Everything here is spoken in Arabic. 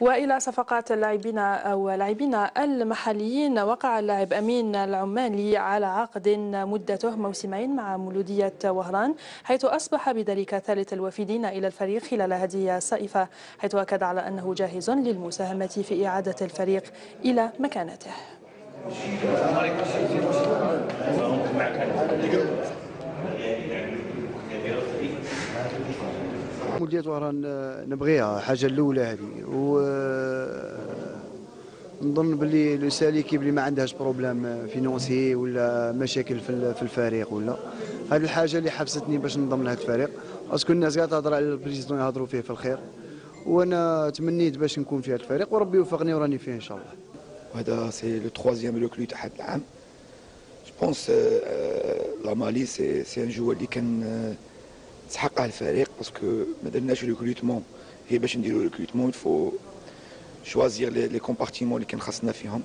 وإلى صفقات اللاعبين أو لاعبين المحليين وقع اللاعب أمين العمالي على عقد مدته موسمين مع مولودية وهران حيث أصبح بذلك ثالث الوافدين إلى الفريق خلال هذه الصيفه حيث أكد على أنه جاهز للمساهمة في إعادة الفريق إلى مكانته. مولودية وهران نبغيها حاجة الأولى هذه. و نظن باللي c'est l'équipe اللي ما عندهاش problème financier ولا مشاكل في الفريق ولا. هذه الحاجة اللي حبستني باش ننضم لهذا الفريق. parce que الناس قاعدة تهضر على ال président يهضروا فيه في الخير. وأنا تمنيت باش نكون في هذا الفريق وربي يوفقني وراني فيه إن شاء الله. وهذا c'est le troisième recrue تاع هذا العام. je pense لعمالي c'est un joueur اللي كان تحقق الفريق parce que ما درناش recrutement هي باش نديرو recrutement faut choisir les compartiments اللي كان خاصنا فيهم.